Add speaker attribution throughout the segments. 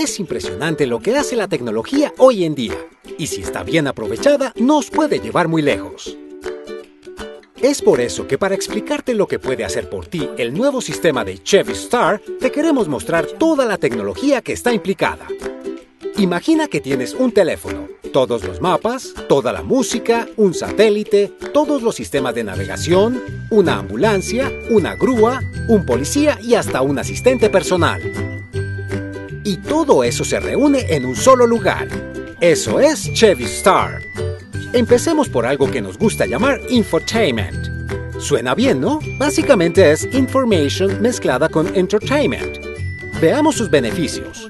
Speaker 1: Es impresionante lo que hace la tecnología hoy en día, y si está bien aprovechada, nos puede llevar muy lejos. Es por eso que para explicarte lo que puede hacer por ti el nuevo sistema de Chevy Star, te queremos mostrar toda la tecnología que está implicada. Imagina que tienes un teléfono, todos los mapas, toda la música, un satélite, todos los sistemas de navegación, una ambulancia, una grúa, un policía y hasta un asistente personal. Y todo eso se reúne en un solo lugar. Eso es Chevy Star. Empecemos por algo que nos gusta llamar infotainment. Suena bien, ¿no? Básicamente es information mezclada con entertainment. Veamos sus beneficios.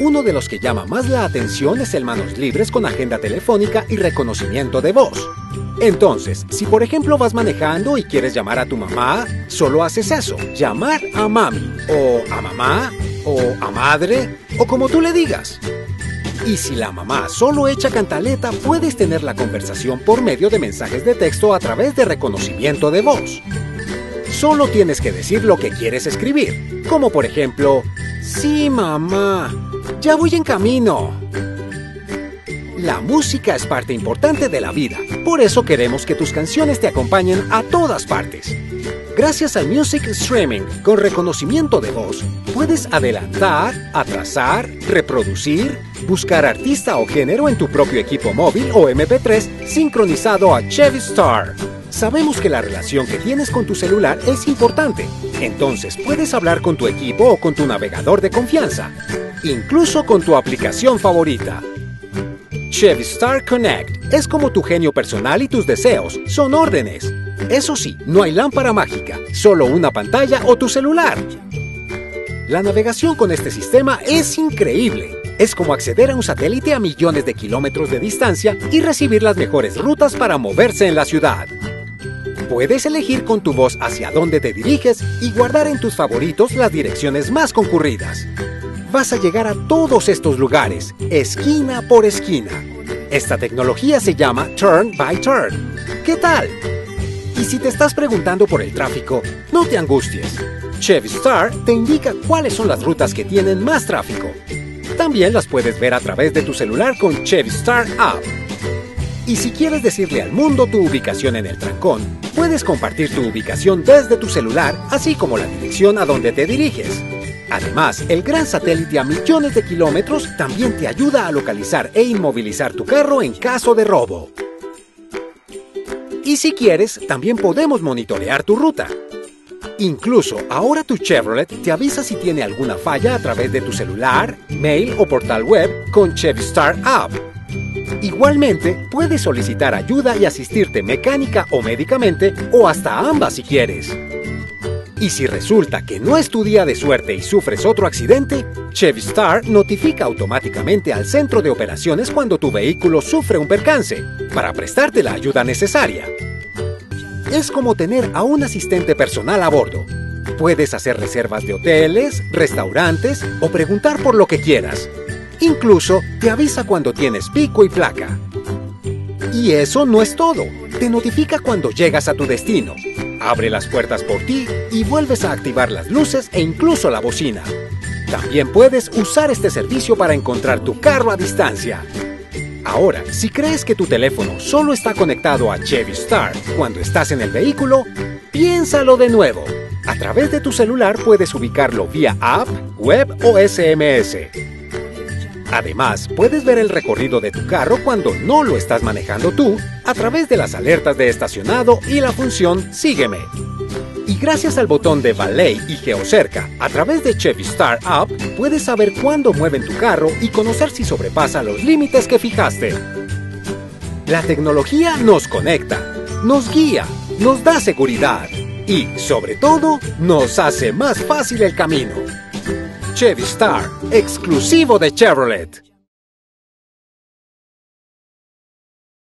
Speaker 1: Uno de los que llama más la atención es el manos libres con agenda telefónica y reconocimiento de voz. Entonces, si por ejemplo vas manejando y quieres llamar a tu mamá, solo haces eso, llamar a mami, o a mamá, o a madre, o como tú le digas. Y si la mamá solo echa cantaleta, puedes tener la conversación por medio de mensajes de texto a través de reconocimiento de voz. Solo tienes que decir lo que quieres escribir, como por ejemplo, Sí, mamá, ya voy en camino. La música es parte importante de la vida, por eso queremos que tus canciones te acompañen a todas partes. Gracias al Music Streaming con reconocimiento de voz, puedes adelantar, atrasar, reproducir, buscar artista o género en tu propio equipo móvil o MP3 sincronizado a Chevy Star. Sabemos que la relación que tienes con tu celular es importante, entonces puedes hablar con tu equipo o con tu navegador de confianza, incluso con tu aplicación favorita. Star Connect es como tu genio personal y tus deseos, son órdenes. Eso sí, no hay lámpara mágica, solo una pantalla o tu celular. La navegación con este sistema es increíble. Es como acceder a un satélite a millones de kilómetros de distancia y recibir las mejores rutas para moverse en la ciudad. Puedes elegir con tu voz hacia dónde te diriges y guardar en tus favoritos las direcciones más concurridas. Vas a llegar a todos estos lugares, esquina por esquina. Esta tecnología se llama Turn by Turn. ¿Qué tal? Y si te estás preguntando por el tráfico, no te angusties. Chevy Star te indica cuáles son las rutas que tienen más tráfico. También las puedes ver a través de tu celular con Chevy Star App. Y si quieres decirle al mundo tu ubicación en el trancón, puedes compartir tu ubicación desde tu celular, así como la dirección a donde te diriges. Además, el gran satélite a millones de kilómetros también te ayuda a localizar e inmovilizar tu carro en caso de robo. Y si quieres, también podemos monitorear tu ruta. Incluso ahora tu Chevrolet te avisa si tiene alguna falla a través de tu celular, mail o portal web con Chevy Star App. Igualmente, puedes solicitar ayuda y asistirte mecánica o médicamente o hasta ambas si quieres. Y si resulta que no es tu día de suerte y sufres otro accidente, Chevy Star notifica automáticamente al centro de operaciones cuando tu vehículo sufre un percance, para prestarte la ayuda necesaria. Es como tener a un asistente personal a bordo. Puedes hacer reservas de hoteles, restaurantes o preguntar por lo que quieras. Incluso te avisa cuando tienes pico y placa. Y eso no es todo. Te notifica cuando llegas a tu destino abre las puertas por ti y vuelves a activar las luces e incluso la bocina. También puedes usar este servicio para encontrar tu carro a distancia. Ahora, si crees que tu teléfono solo está conectado a Chevy Star cuando estás en el vehículo, piénsalo de nuevo. A través de tu celular puedes ubicarlo vía app, web o SMS. Además, puedes ver el recorrido de tu carro cuando no lo estás manejando tú a través de las alertas de estacionado y la función Sígueme. Y gracias al botón de Valet y Geocerca, a través de Chevy Star App, puedes saber cuándo mueven tu carro y conocer si sobrepasa los límites que fijaste. La tecnología nos conecta, nos guía, nos da seguridad y, sobre todo, nos hace más fácil el camino. Chevy Star, exclusivo de Chevrolet.